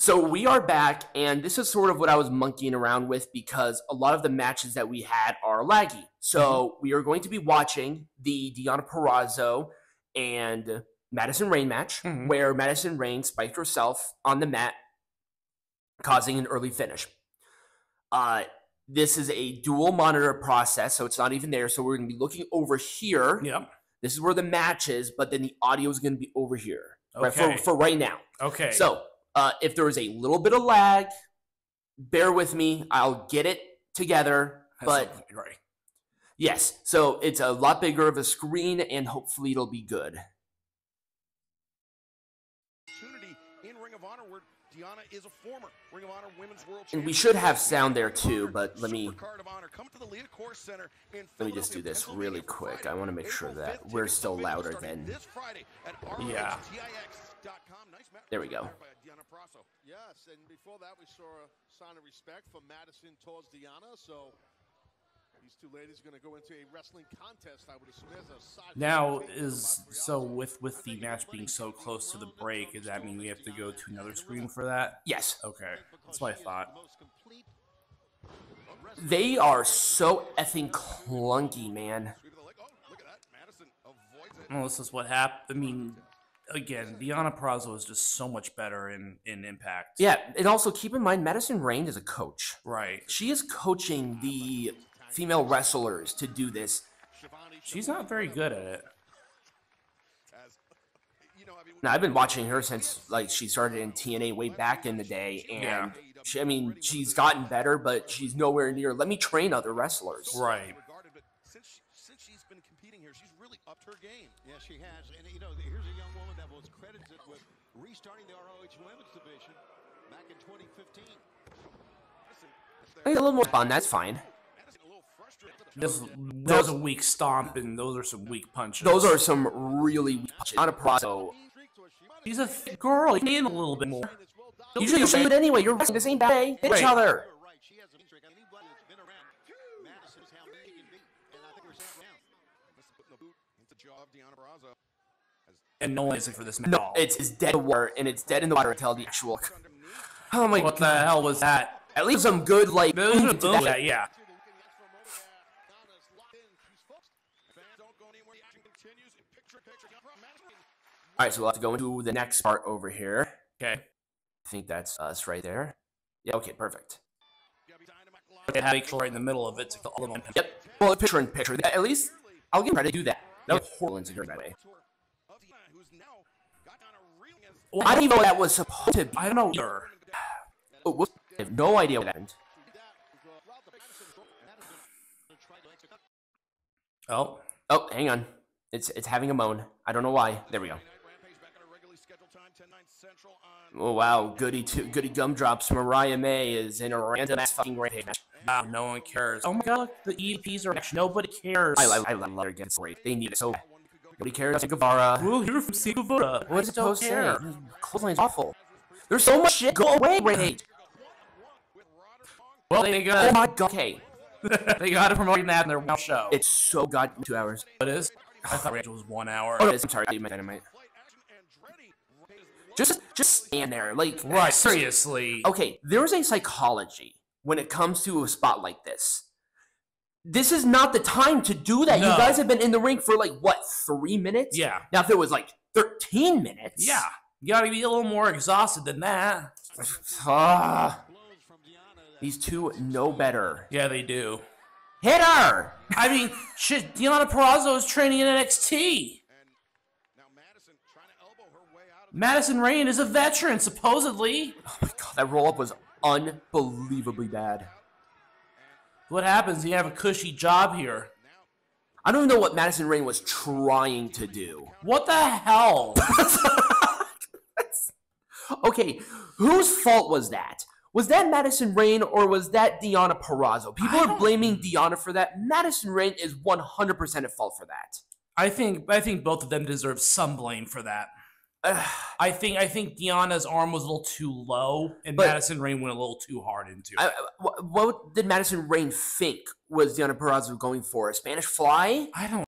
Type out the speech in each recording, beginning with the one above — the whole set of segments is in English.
So we are back, and this is sort of what I was monkeying around with because a lot of the matches that we had are laggy. So we are going to be watching the Deonna Purrazzo and Madison Rayne match, Mhm. where Madison Rayne spiked herself on the mat, causing an early finish. Uh, this is a dual monitor process, so it's not even there. So we're going to be looking over here. Yep. This is where the match is, but then the audio is going to be over here right, for, Okay. for right now. Okay. So, uh, if there is a little bit of lag, bear with me. I'll get it together. That's But right. yes, so it's a lot bigger of a screen, and hopefully it'll be good. opportunity in Ring of Honor where Deonna is a former Ring of Honor Women's World And we should have sound there too, but let me Supercard of Honor. Come to the Liacouras Center in let me just do this really quick. I want to make sure that we're still louder than. Friday Yeah. ROHTIX.com. Nice match There we go. by Yes, and before that, we saw a sign of respect from Madison towards Deonna. So these two ladies are going to go into a wrestling contest. I would assume there's a side. Now is so with with the match being so close to the break, does that mean we have to go to another screen for that? Yes, Okay, that's what I thought. they are so effing clunky, man. Sweep of the leg. Oh, look at that. Madison avoids it. Well, this is what happened. I mean, again, Deonna Purrazzo is just so much better in in Impact. Yeah, and also keep in mind, Madison Rayne is a coach. Right. She is coaching the female wrestlers to do this. She's not very good at it. as you know, I mean, Now I've been watching her since like she started in TNA way back in the day, and Yeah. she, I mean she's gotten better, but she's nowhere near. Let me train other wrestlers. Right. regarded, but since she, since she's been competing here, she's really upped her game. Yeah, she has. And, you know, here's a young woman that was credited with restarting the ROH women's division back in 2015. I need a little more fun. That's fine. Madison a little frustrated. This that was a weak stomp, and those are some weak punches. Those are some really weak punches. On a pro, She's a thick girl. You need a little bit more. you should do it anyway. You're wrestling the same day. Hit each other. You're right. She has a trick. Anybody that's been around Madison is how big she can be. And I think we're sat down. Madison putting the boot into the jaw of Deonna Purrazzo. And no one is for this match. No, it's, it's dead in the water, and it's dead in the water until the actual. Oh my What god! the hell was that? At least some good like. Those oomph are those- that. yeah. Donna's locked in. She's focused. Fans don't go anywhere. The action continues. Picture in picture. Madison All right, so we'll have to go into the next part over here. Okay. I think that's us right there. Yeah. Okay. Perfect. Gabby Dynamite live. Okay, have to right in the middle of it. To all of them. Yep. Well, picture in picture. At least I'll give credit to do that. That was horrible insecurity, by the way. Tour of Deanna, who's now got down a reeling as Well, I don't even know what that was supposed to be. I don't know either. Oh. I have no idea what happened. Oh, Oh, hang on. It's it's having a moan. I don't know why. There we go. Night Rampage back at our regularly scheduled time, 10 9 Central on Oh wow, goody two, goody gumdrops. Mariah May is in a random ass fucking rampage match. wow, no one cares. Oh my god, look, the EPs are actually nobody cares. I, I, I love her again. It's great. They need it so. bad. Nobody cares. Guevara. We'll hear from Sigavoda. What is it supposed to say? Clothesline's awful. There's so much shit. Go away, Rampage. Well, they got. Oh got my god. Okay, they got to promote that in their show. it's so goddamn two hours. It is. I thought Rachel was one hour. Oh, it is. I'm sorry. I my dynamite. Flight action. Andretti Just just stand there, like Right, seriously. okay, there's a psychology when it comes to a spot like this. This is not the time to do that. No. You guys have been in the ring for like what, three minutes? Yeah, Now, if it was like 13 minutes. yeah. You gotta be a little more exhausted than that. Ah, these two know better. Yeah, they do. Hit her! I mean, shit, Deonna Purrazzo is training in NXT. Now Madison trying to elbow her way out of Madison Rayne is a veteran, supposedly. Oh my god, that roll up was unbelievably bad. What happens? You have a cushy job here. I don't even know what Madison Rayne was trying to do. What the hell? Okay, whose fault was that? Was that Madison Rayne or was that Deonna Purrazzo? People are blaming Deonna for that. Madison Rayne is 100% at fault for that. I think I think both of them deserve some blame for that. I think I think Deonna's arm was a little too low, and But- Madison Rayne went a little too hard into it. I, what, what did Madison Rayne think was Deonna Purrazzo going for? A Spanish fly? I don't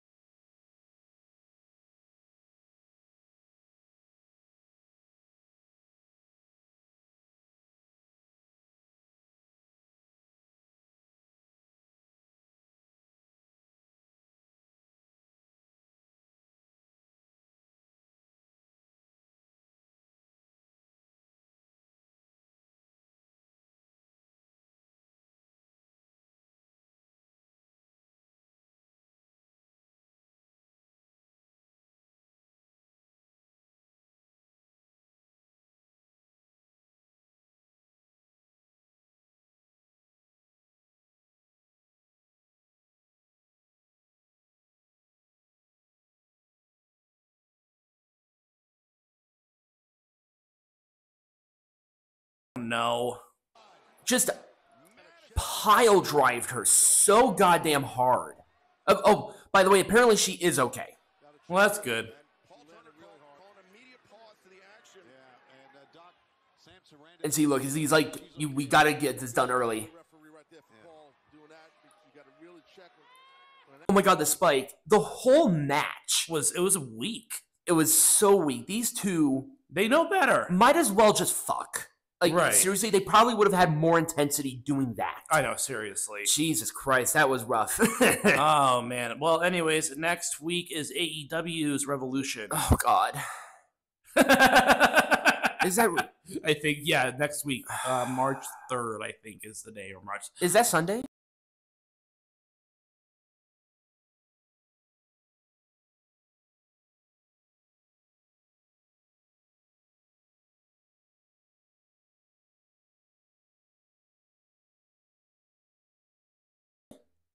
No. just pile drived her so goddamn hard. Oh, oh, by the way, apparently she is okay. Well, that's good. Paul Turner called, called an immediate pause to the action. Yeah, and Doc Sampson ran And see, look, he's like, you, we gotta get this done early. Referee right there for Paul doing that. You got to really check when an Oh my god, the spike. The whole match, Was it was weak. it was so weak. These two They know better. might as well just fuck. Like, Right. seriously, they probably would have had more intensity doing that. I know, seriously. Jesus Christ, that was rough. oh man. Well, anyways, next week is AEW's Revolution. oh god. Is that I think yeah, next week, uh, March third, I think is the day, or March. is that Sunday?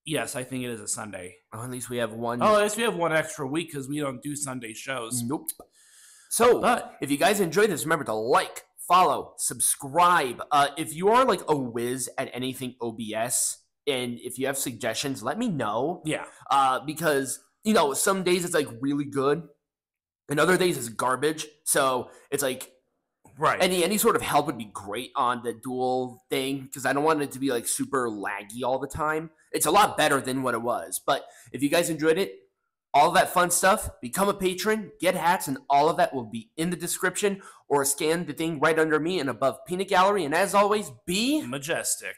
Yes, I think it is a Sunday. Oh, at least we have one. Oh, at least we have one extra week because we don't do Sunday shows. Nope. So, But- if you guys enjoyed this, remember to like, follow, subscribe. Uh, if you are like a whiz at anything OBS, and if you have suggestions, let me know. Yeah, Uh, because you know, some days it's like really good, and other days it's garbage. So it's like right. any any sort of help would be great on the dual thing because I don't want it to be like super laggy all the time. It's a lot better than what it was. But if you guys enjoyed it, all that fun stuff, become a patron, get hats, and all of that will be in the description or scan the thing right under me and above Peanut Gallery. And as always, be Majestic.